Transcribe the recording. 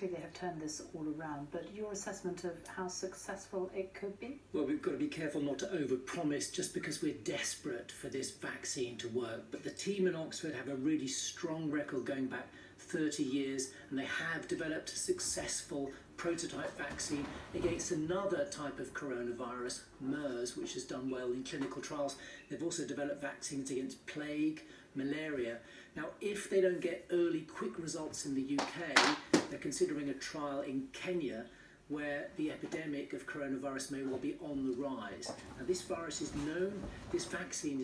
They have turned this all around, but your assessment of how successful it could be? Well, we've got to be careful not to overpromise just because we're desperate for this vaccine to work. But the team in Oxford have a really strong record going back 30 years, and they have developed a successful prototype vaccine against another type of coronavirus, MERS, which has done well in clinical trials. They've also developed vaccines against plague, malaria. Now, if they don't get early, quick results in the UK, they're considering a trial in Kenya where the epidemic of coronavirus may well be on the rise. Now, this virus is known, this vaccine